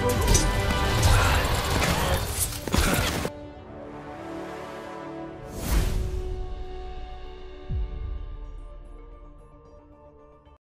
Whoa!